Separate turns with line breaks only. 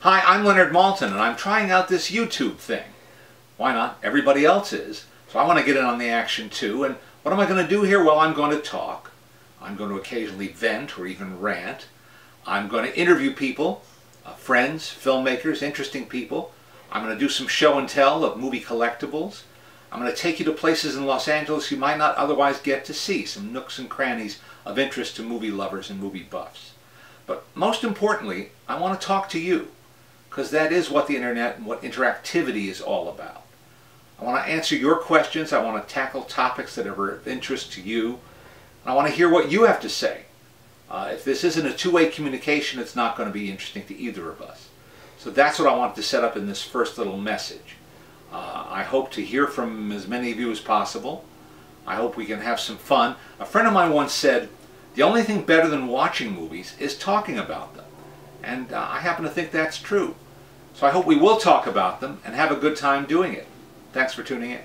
Hi, I'm Leonard Maltin and I'm trying out this YouTube thing. Why not? Everybody else is. So I want to get in on the action too. And what am I going to do here? Well, I'm going to talk. I'm going to occasionally vent or even rant. I'm going to interview people, uh, friends, filmmakers, interesting people. I'm going to do some show and tell of movie collectibles. I'm going to take you to places in Los Angeles you might not otherwise get to see, some nooks and crannies of interest to movie lovers and movie buffs. But most importantly, I want to talk to you, because that is what the internet and what interactivity is all about. I want to answer your questions, I want to tackle topics that are of interest to you, and I want to hear what you have to say. Uh, if this isn't a two-way communication, it's not going to be interesting to either of us. So that's what I wanted to set up in this first little message. Uh, I hope to hear from as many of you as possible. I hope we can have some fun. A friend of mine once said, the only thing better than watching movies is talking about them. And uh, I happen to think that's true. So I hope we will talk about them and have a good time doing it. Thanks for tuning in.